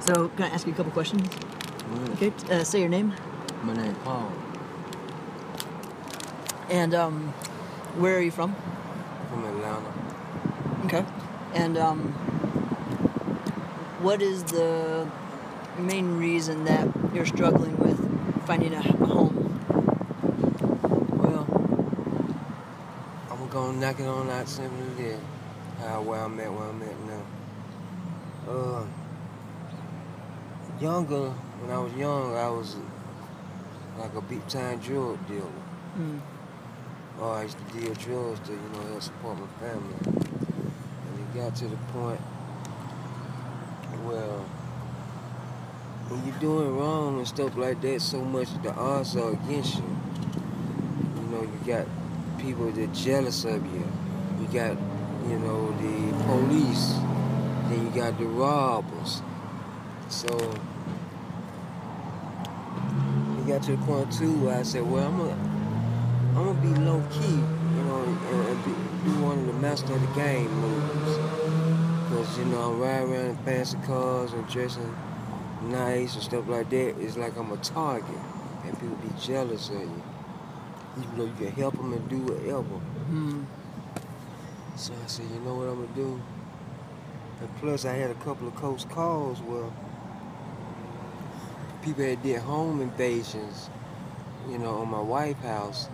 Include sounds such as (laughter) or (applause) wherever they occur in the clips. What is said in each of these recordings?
So, can I ask you a couple questions? Mm. Okay. Uh, say your name My name is Paul. and um, where are you from? From Atlanta. Okay. And um, what is the main reason that you're struggling with finding a, home? Well, I'm gonna knock it on out simply there. How where I'm at, where I'm at now. Uh, younger, when I was young, I was like a big time drug dealer. Mm. I used to deal drugs to, you know, help support my family. And it got to the point where when you're doing wrong and stuff like that, so much the odds are against you. You know, you got people that jealous of you. You got, you know, the police. Then you got the robbers. So it got to the point too where I said, well, I'm gonna I'm gonna be low key, you know, and, and do one of the master of the game moves. Cause you know I'm riding around in fancy cars and dressing nice and stuff like that. It's like I'm a target, and people be jealous of you. Even though you can help them and do whatever. Mm. So I said, you know what I'm gonna do? And plus, I had a couple of close calls where people had did home invasions, you know, on my wife's house,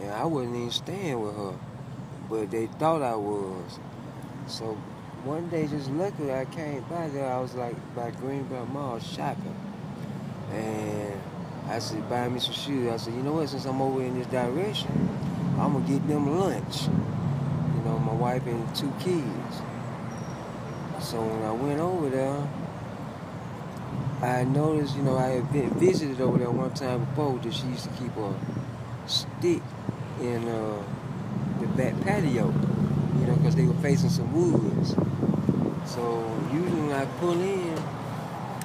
and I wasn't even staying with her, but they thought I was. So one day, just luckily, I came by there. I was like by Greenbriar Mall shopping, and I said, buy me some shoes. I said, you know what? Since I'm over in this direction, I'm gonna get them lunch. You know, my wife and two kids. So when I went over there, I noticed, you know, I had been visited over there one time before that she used to keep a stick in uh, the back patio, you know, because they were facing some woods. So usually when I pull in,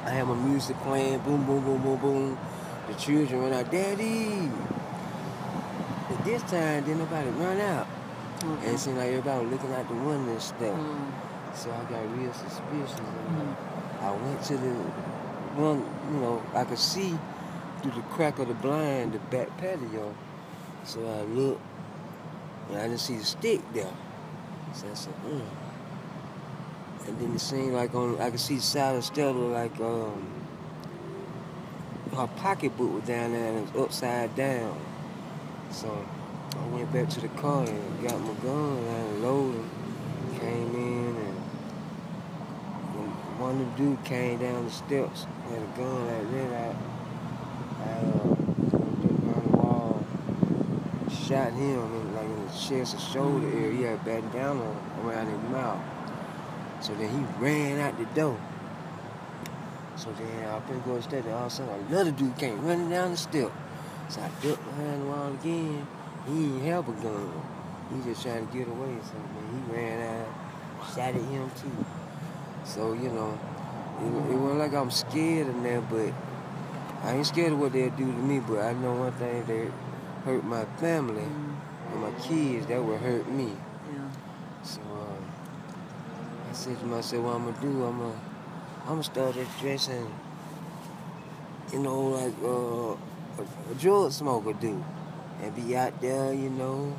I have my music playing, boom, boom, boom, boom, boom. The children run out, Daddy. But this time, didn't nobody run out. And it seemed like everybody was looking out the window and stuff. Mm. So I got real suspicious. And Mm. I went to the one, you know, I could see through the crack of the blind the back patio. So I looked, and I didn't see the stick there. So I said, mm. And then it seemed like on, I could see the side of Stella like um, her pocketbook was down there and it was upside down. So I went back to the car and got my gun and loaded, came in and one of the dude came down the steps, had a gun like that, I, I uh, jumped around the wall, shot him in, like in the chest or shoulder area. He had a bandana around his mouth. So then he ran out the door. So then I couldn't go upstairs. Then all of a sudden another dude came running down the step. So I ducked behind the wall again. He didn't have a gun. He just trying to get away. So then he ran out, shot at him too. So, you know, it, it wasn't like I'm scared of them, but I ain't scared of what they'll do to me, but I know one thing, they hurt my family Mm. and my kids, that would hurt me. Yeah. So uh, I said to myself, what I'm gonna do, I'm gonna, I'm gonna start dressing, you know, like uh, a, a drug smoker do, and be out there, you know,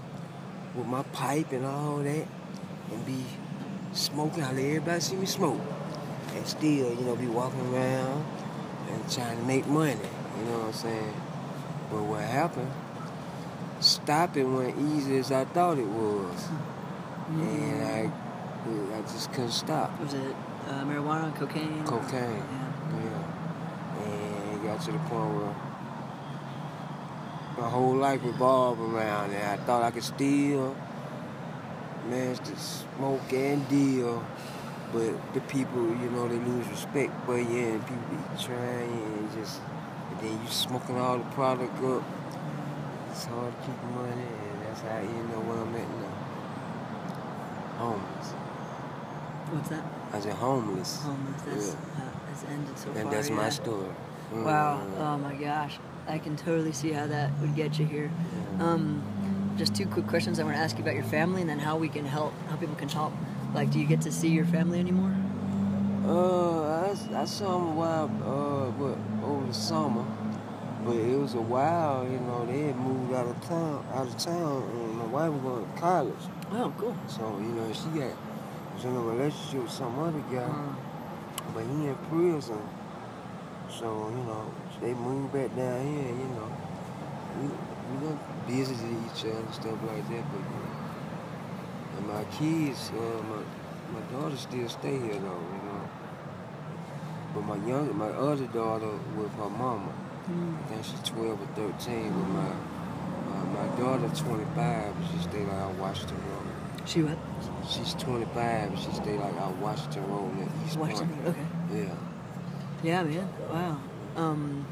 with my pipe and all that, and be smoking. I let everybody see me smoke, and still, you know, be walking around and trying to make money. You know what I'm saying? But what happened? Stopping wasn't easy as I thought it was and I, I just couldn't stop. Was it uh, marijuana, cocaine? Cocaine, Yeah. yeah. And it got to the point where my whole life revolved around it. I thought I could steal, manage to smoke and deal, but the people, you know, they lose respect for you and people be trying and just, and then you smoking all the product up. It's hard to keep money and that's how you know where I'm at now. Homeless. What's that? I said homeless. Homeless. That's, Yeah. uh, that's ended so And far. that's my yeah. story. Wow. Mm. Oh my gosh. I can totally see how that would get you here. Yeah. Um, just two quick questions I want to ask you about your family and then how we can help, how people can help. Like, do you get to see your family anymore? Uh, I, I saw him a while, uh, over the summer. But it was a while, you know, they had moved out of town, out of town, and my wife was going to college. Oh, cool. So, you know, she got, was in a relationship with some other guy, Uh, but he in prison. So, you know, they moved back down here, you know. We, we done visited each other and stuff like that, but, you know, my kids, uh, my, my daughter still stay here, though, you know. But my young, my other daughter with her mama. mm, I think she's 12 or 13, but my uh, my daughter 25, but she stay like out Washington Road. she went. She's 25, and she stay like out Washington Road in East Washington. Point. Okay. Yeah, Yeah, man. Wow. Um,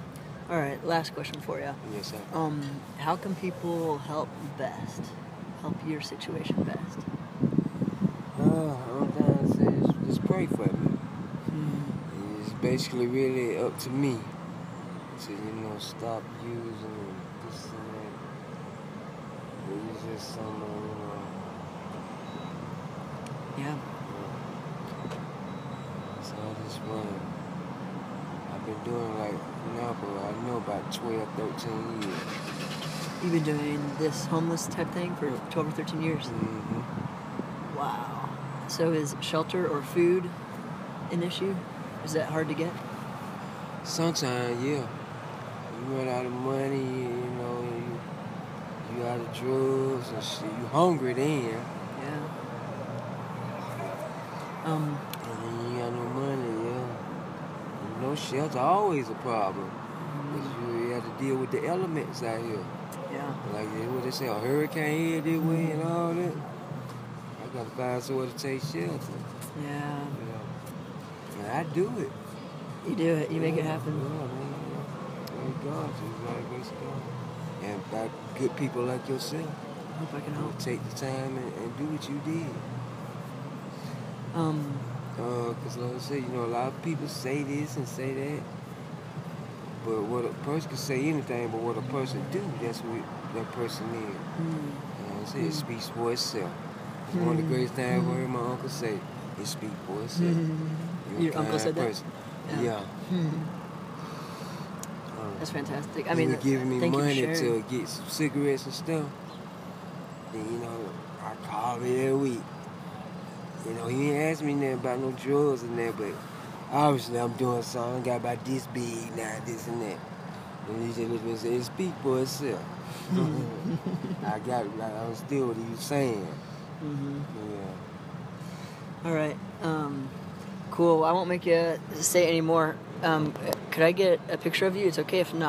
all right. Last question for you. yes, sir. Um, how can people help best? Help your situation best. Uh, all I'm trying to say is just pray for me. Mm, It's basically really up to me to, you know, stop using this and that. It's just some, uh, you know, yeah. So I just want I've been doing like now, but I know about 12, 13 years. You've been doing this homeless type thing for 12 or 13 years. Mm-hmm. Wow. So is shelter or food an issue? Is that hard to get? Sometimes, yeah. You run out of money, you know, you, you out of drugs and shit. You hungry then, Yeah. Um, and then you got no money, yeah. No shelter always a problem. 'Cause you, you have to deal with the elements out here. yeah. Like what they say, a hurricane here this way and all that. I gotta find somewhere to take shelter. Yeah. Yeah. And I do it. You do it. You make it happen. Yeah, man. Thank God, just like grace God. And by good people like yourself, I Hope I can help. take the time and, and do what you did. Um, Uh, cause like I said, you know, a lot of people say this and say that. But what a person can say anything, but what a person do, that's what that person is. mm, You know what I'm saying? It Mm. speaks for itself. It's one of the Mm. greatest things I Mm. heard my uncle say. It speak for itself. You're a Your uncle said that? person. Yeah. Yeah. hmm. Uh, That's fantastic. I I mean, mean, giving me thank you for money to get some cigarettes and stuff. Then you know, I call him every week. You know, he ain't asked me nothing about no drugs and that, but obviously I'm doing something. Got about this big now, this and that. And he just looked me and said, "It speak for itself." (laughs) I got it. I understood what he was saying. Hmm Yeah. All right. Um, cool. I won't make you say it anymore. Um, could I get a picture of you? It's okay if not.